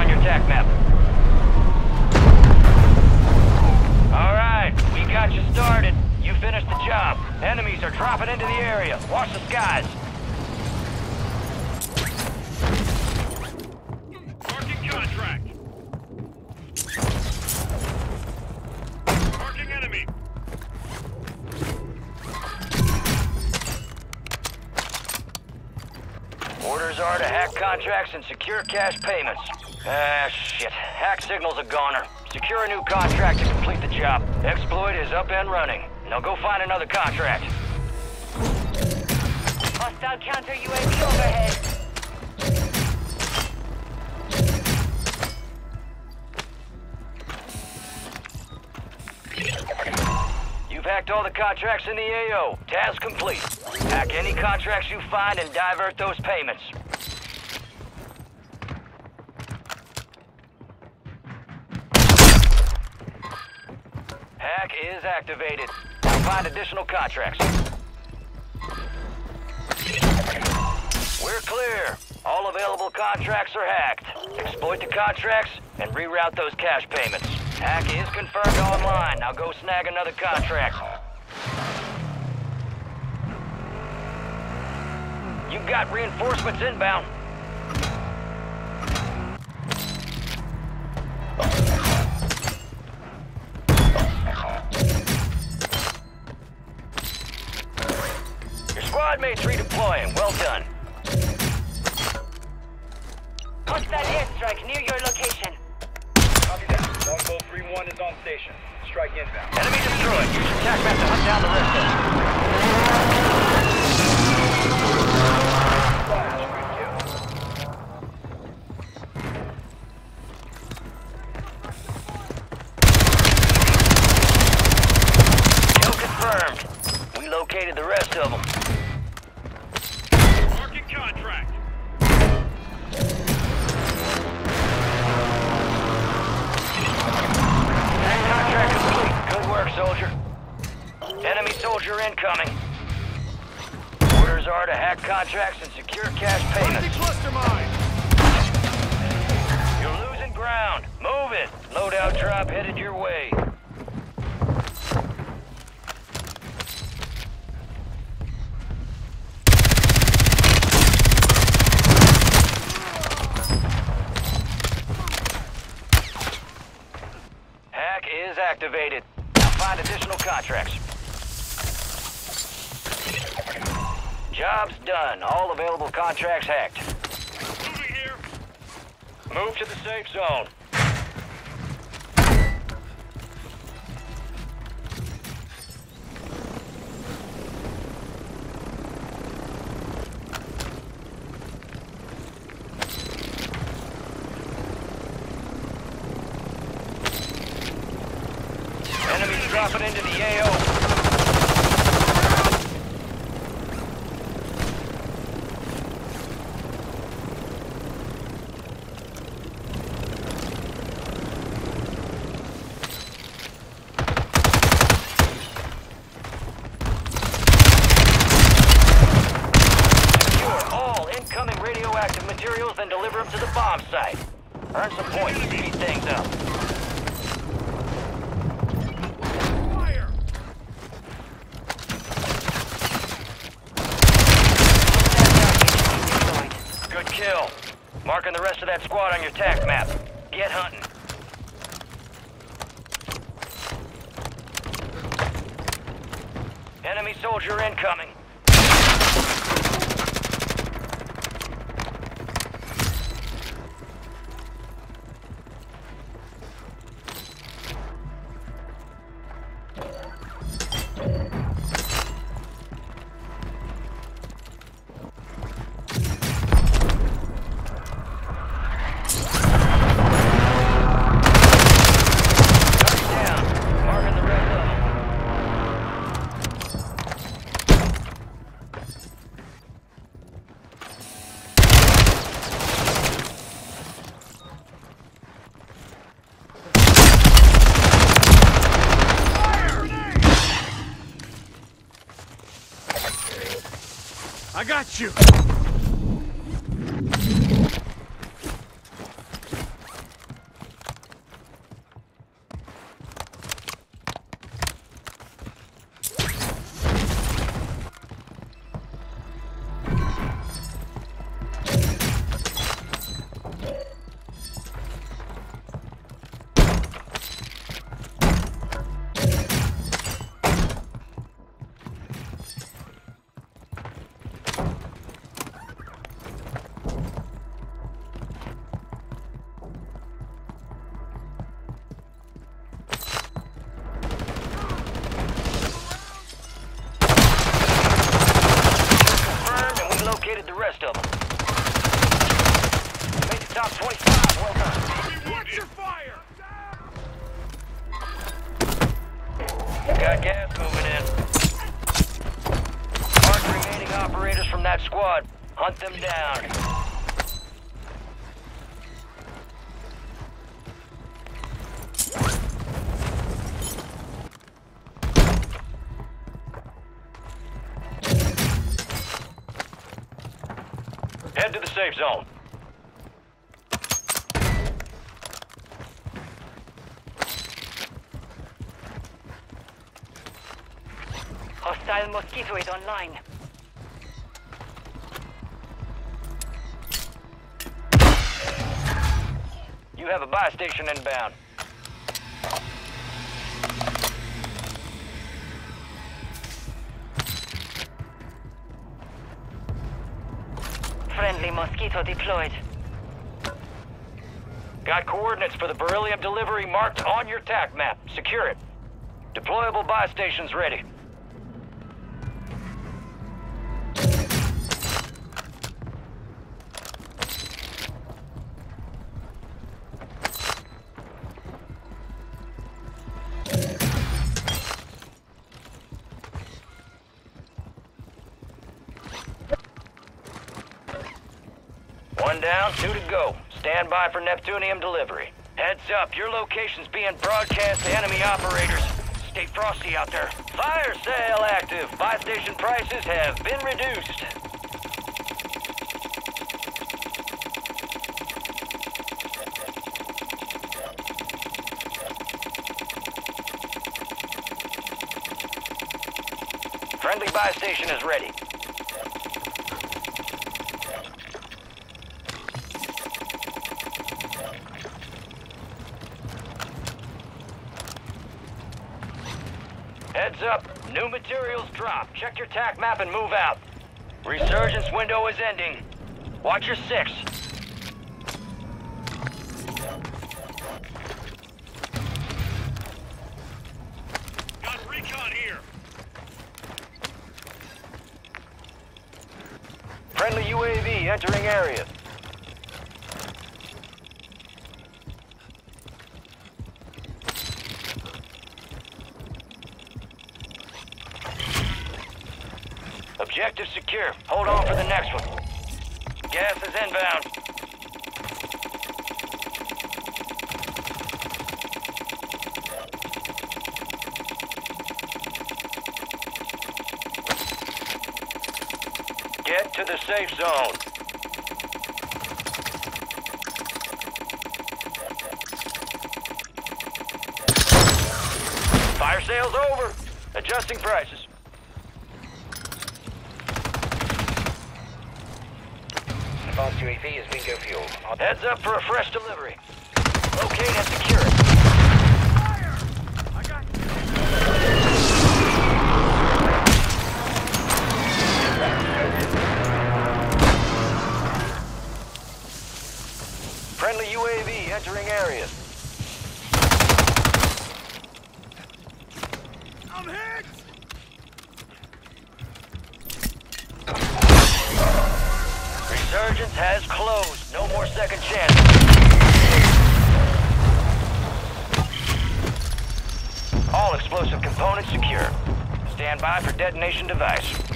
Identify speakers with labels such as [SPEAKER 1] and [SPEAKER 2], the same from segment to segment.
[SPEAKER 1] attack map. All right, we got you started. You finished the job. Enemies are dropping into the area. Watch the skies. Contracts and secure cash payments. Ah, shit. Hack signal's a goner. Secure a new contract to complete the job. Exploit is up and running. Now go find another contract.
[SPEAKER 2] Hostile counter UAV overhead.
[SPEAKER 1] You've hacked all the contracts in the AO. Task complete. Hack any contracts you find and divert those payments. Hack is activated. Find additional contracts. We're clear. All available contracts are hacked. Exploit the contracts and reroute those cash payments. Hack is confirmed online. Now go snag another contract. You've got reinforcements inbound. Mates redeploying. Well done.
[SPEAKER 2] Hostile airstrike near your location.
[SPEAKER 3] Copy that. Longbow 3-1 is on station. Strike inbound.
[SPEAKER 1] Enemy destroyed. Use your attack map to hunt down the rest of them.
[SPEAKER 3] Kill.
[SPEAKER 1] Kill confirmed. We located the rest of them. Contracts and secure cash payments.
[SPEAKER 4] cluster mine.
[SPEAKER 1] You're losing ground. Move it. Loadout drop headed your way. Hack is activated. Now find additional contracts. Job's done. All available contracts hacked.
[SPEAKER 4] Moving here.
[SPEAKER 1] Move to the safe zone. Dropping into the AO. Secure all incoming radioactive materials, then deliver them to the bomb site. Earn some points speed things up.
[SPEAKER 4] Fire.
[SPEAKER 1] Good kill. Marking the rest of that squad on your tac map. Get hunting. Enemy soldier incoming.
[SPEAKER 4] I got you.
[SPEAKER 1] The rest of them. You made the top 25. Well done.
[SPEAKER 4] Watch your fire!
[SPEAKER 1] Got gas moving in. Mark remaining operators from that squad. Hunt them down. Head to the safe zone.
[SPEAKER 2] Hostile Mosquito is online.
[SPEAKER 1] You have a buy station inbound.
[SPEAKER 2] Friendly Mosquito deployed.
[SPEAKER 1] Got coordinates for the beryllium delivery marked on your TAC map. Secure it. Deployable buy stations ready. One down, two to go. Stand by for Neptunium delivery. Heads up, your location's being broadcast to enemy operators. Stay frosty out there. Fire sale active. Buy station prices have been reduced. Friendly buy station is ready. Heads up, new materials drop. Check your TAC map and move out. Resurgence window is ending. Watch your six. Objective secure. Hold on for the next one. Gas is inbound. Get to the safe zone. Fire sale's over. Adjusting prices.
[SPEAKER 3] Advanced UAV is bingo fuel.
[SPEAKER 1] Heads up for a fresh delivery. Locate and secure it.
[SPEAKER 4] I got
[SPEAKER 1] Friendly UAV entering area.
[SPEAKER 4] I'm hit!
[SPEAKER 1] Resurgence has closed. No more second chance. All explosive components secure. Stand by for detonation device.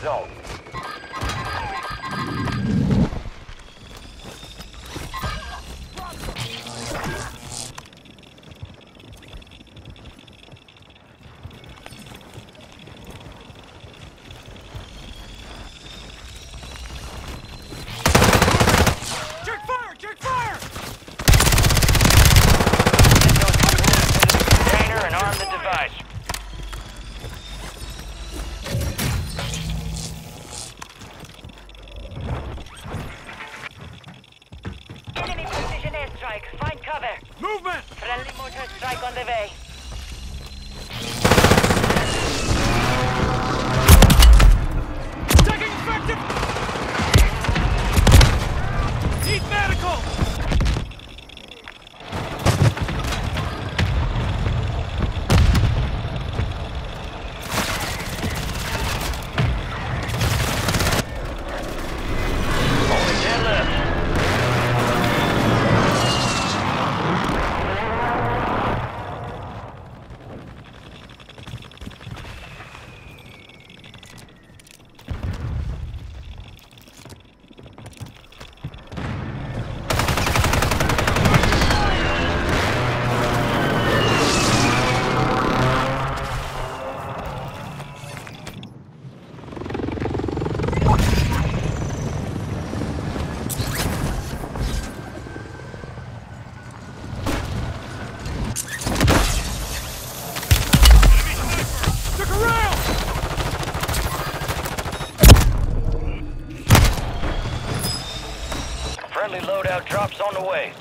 [SPEAKER 1] Head cover.
[SPEAKER 2] Movement!
[SPEAKER 1] Friendly mortar strike on the way.
[SPEAKER 4] on the way.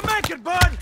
[SPEAKER 2] gonna make it, bud!